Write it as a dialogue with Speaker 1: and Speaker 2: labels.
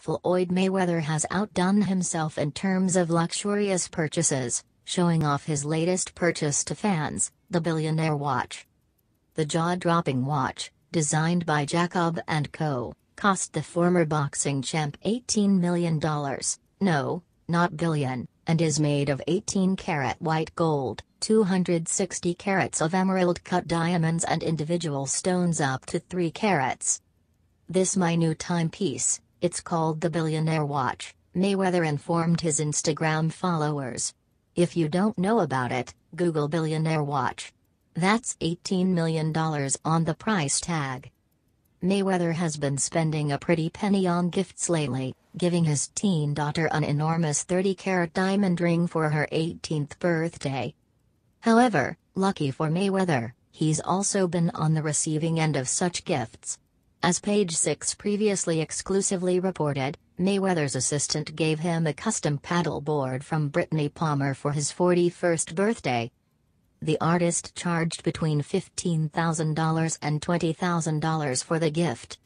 Speaker 1: Floyd Mayweather has outdone himself in terms of luxurious purchases, showing off his latest purchase to fans, the billionaire watch. The jaw-dropping watch, designed by Jacob & Co., cost the former boxing champ $18 million, no, not billion, and is made of 18-karat white gold, 260 carats of emerald-cut diamonds and individual stones up to 3 carats. This minute timepiece, it's called the Billionaire Watch, Mayweather informed his Instagram followers. If you don't know about it, Google Billionaire Watch. That's $18 million on the price tag. Mayweather has been spending a pretty penny on gifts lately, giving his teen daughter an enormous 30 carat diamond ring for her 18th birthday. However, lucky for Mayweather, he's also been on the receiving end of such gifts. As Page Six previously exclusively reported, Mayweather's assistant gave him a custom paddleboard from Brittany Palmer for his 41st birthday. The artist charged between $15,000 and $20,000 for the gift,